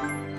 Bye.